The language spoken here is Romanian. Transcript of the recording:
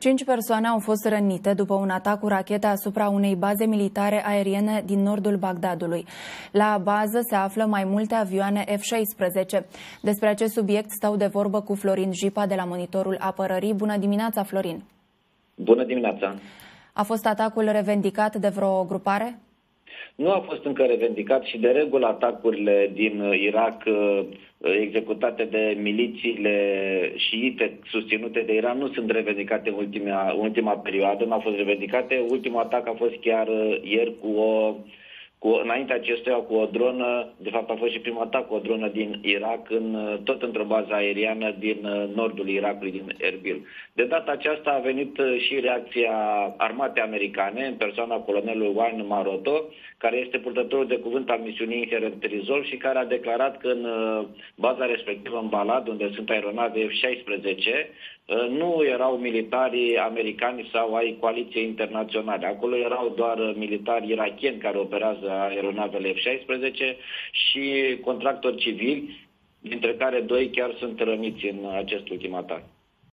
Cinci persoane au fost rănite după un atac cu rachetă asupra unei baze militare aeriene din nordul Bagdadului. La bază se află mai multe avioane F-16. Despre acest subiect stau de vorbă cu Florin Jipa de la Monitorul Apărării. Bună dimineața, Florin! Bună dimineața! A fost atacul revendicat de vreo grupare? Nu a fost încă revendicat și de regulă atacurile din Irak uh, executate de milițiile șiite susținute de Iran nu sunt revendicate în ultima, ultima perioadă, nu au fost revendicate. Ultimul atac a fost chiar uh, ieri cu o cu, înainte acestuia cu o dronă, de fapt a fost și primul atac cu o dronă din Irak, în, tot într-o bază aeriană din uh, nordul Irakului, din Erbil. De data aceasta a venit uh, și reacția armatei americane, în persoana colonelului Wayne Maroto, care este purtătorul de cuvânt al misiunii Inherent Resolve și care a declarat că în uh, baza respectivă, în Balad, unde sunt aeronave F-16, Uh, nu erau militari americani sau ai coaliției internaționale. Acolo erau doar militari irachieni care operează aeronavele F-16 și contractori civili, dintre care doi chiar sunt răniți în acest ultim atac.